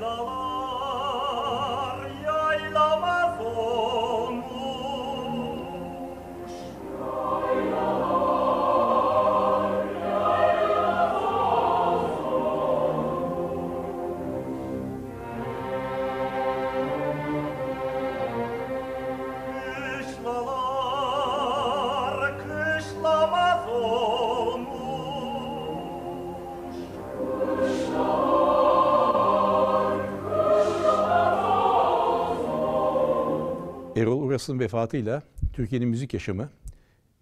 love. Erol Uras'ın vefatıyla Türkiye'nin müzik yaşamı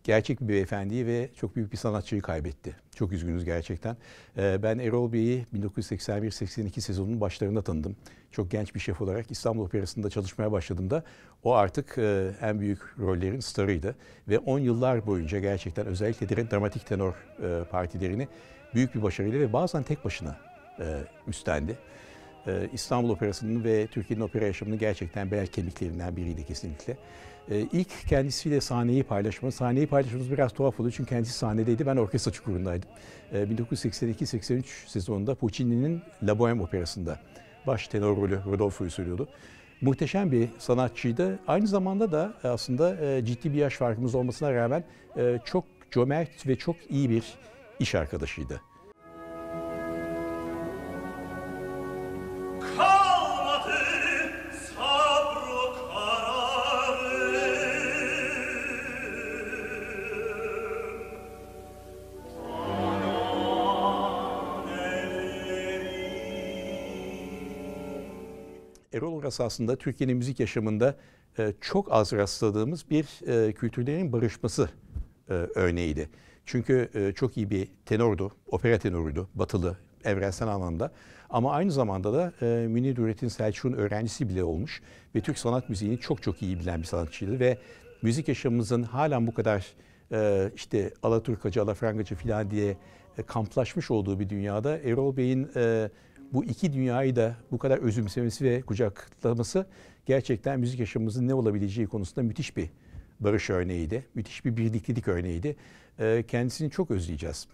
gerçek bir beyefendiyi ve çok büyük bir sanatçıyı kaybetti. Çok üzgünüz gerçekten. Ee, Ben Erol Bey'i 1981-82 sezonunun başlarında tanıdım. Çok genç bir şef olarak İstanbul Operası'nda çalışmaya başladığımda o artık e, en büyük rollerin starıydı. Ve 10 yıllar boyunca gerçekten özellikle dramatik tenor e, partilerini büyük bir başarıyla ve bazen tek başına e, üstlendi. Ee, İstanbul Operası'nın ve Türkiye'nin opera yaşamının gerçekten bel kemiklerinden biriydi kesinlikle. Ee, İlk kendisiyle sahneyi paylaşmamız, sahneyi paylaşmamız biraz tuhaf oldu çünkü kendisi sahnedeydi, ben orkestra çukurundaydım. Ee, 1982-83 sezonunda Puccini'nin La Bohème Operası'nda baş tenor rolü Rodolfo'yu söylüyordu. Muhteşem bir sanatçıydı. Aynı zamanda da aslında e, ciddi bir yaş farkımız olmasına rağmen e, çok cömert ve çok iyi bir iş arkadaşıydı. Erol Uras aslında Türkiye'nin müzik yaşamında e, çok az rastladığımız bir e, kültürlerin barışması e, örneğiydi. Çünkü çok iyi bir tenordu, opera tenoruydu, batılı, evrensel anlamda. Ama aynı zamanda da e, Münir Nurettin Selçuk'un öğrencisi bile olmuş ve Türk sanat müziğini çok çok iyi bilen bir sanatçıydı ve müzik yaşamımızın halen bu kadar e, işte Alaturkacı, Alafrangacı falan diye kamplaşmış olduğu bir dünyada Erol Bey'in bu iki dünyayı da bu kadar özümsemesi ve kucaklaması gerçekten müzik yaşamımızın ne olabileceği konusunda müthiş bir barış örneğiydi. Müthiş bir birliktelik örneğiydi. E, kendisini çok özleyeceğiz.